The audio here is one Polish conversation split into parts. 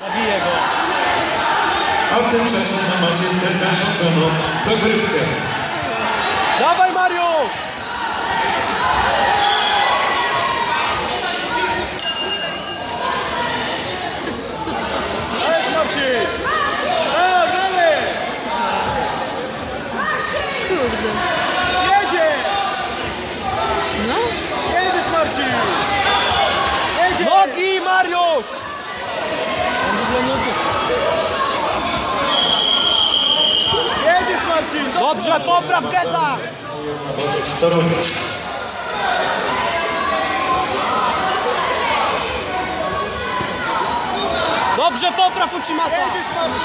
Zabiję go. A w tym czasie na macie C zarządzono dogrywkę. Dawaj Mariusz! Jest Marcin! Gramy! Kurde. Jedzie! No, Jedziesz Marcin! Jedzie! Nogi Mariusz! Jedziesz Marcin! Dobrze, popraw Geta! Dobrze, popraw Ucimata! Jedziesz Marcin!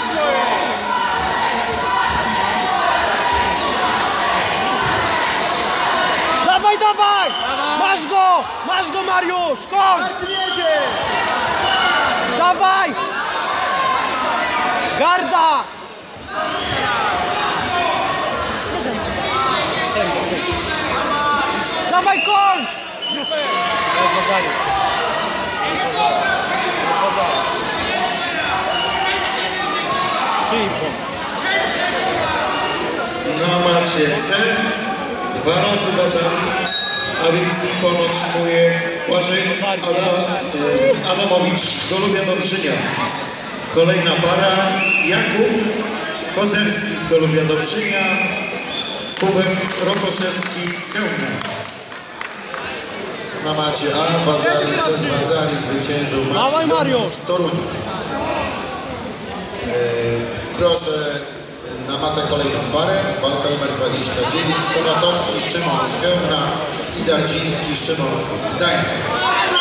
Dawaj, dawaj! Masz go! Masz go Mariusz! Koń! Marcin jedzie! Dawaj! Garda! Dawaj kończ! Rozwiązanie. Trzy i pół. Na macie C dwa razy bazar, a więc ikon otrzymuje Błażej Ada, Adamowicz z Golubia Dobrzynia. Kolejna para Jakub Kozerski z Golubia Dobrzynia, Kubek Rokoszewski z Chełmna. Na macie A, Bazari, przez Bazari zwyciężył Dawaj, Mariusz. z Torunia. E, proszę na matę kolejną parę. Walka numer 29. Sonatowski, Szymon z Chełmna i Dardziński, Szymon z Gdańska.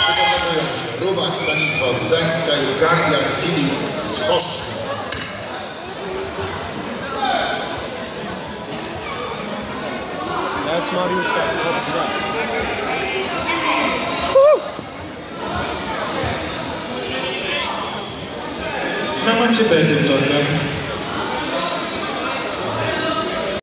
Przygotowują się Rubak, Stanisław z Gdańska i Gardiak Filip z Choszczy. Jest Mariusza, dobrze. Na macie B tymczasem